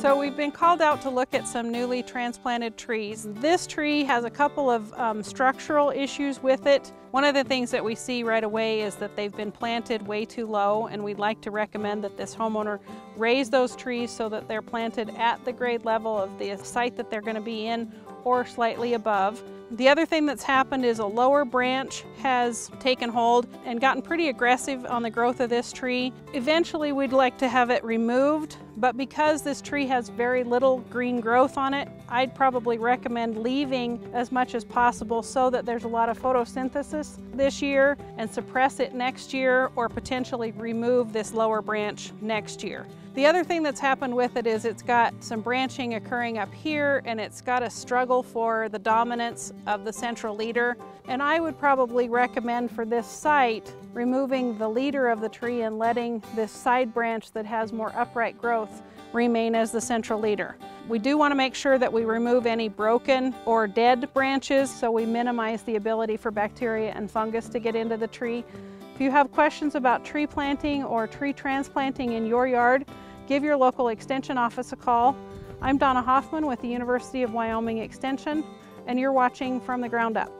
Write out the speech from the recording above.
So we've been called out to look at some newly transplanted trees. This tree has a couple of um, structural issues with it. One of the things that we see right away is that they've been planted way too low and we'd like to recommend that this homeowner raise those trees so that they're planted at the grade level of the site that they're going to be in or slightly above. The other thing that's happened is a lower branch has taken hold and gotten pretty aggressive on the growth of this tree. Eventually we'd like to have it removed, but because this tree has very little green growth on it, I'd probably recommend leaving as much as possible so that there's a lot of photosynthesis this year and suppress it next year or potentially remove this lower branch next year. The other thing that's happened with it is it's got some branching occurring up here and it's got a struggle for the dominance of the central leader. And I would probably recommend for this site removing the leader of the tree and letting this side branch that has more upright growth remain as the central leader. We do want to make sure that we remove any broken or dead branches so we minimize the ability for bacteria and fungus to get into the tree. If you have questions about tree planting or tree transplanting in your yard, give your local extension office a call. I'm Donna Hoffman with the University of Wyoming Extension, and you're watching From the Ground Up.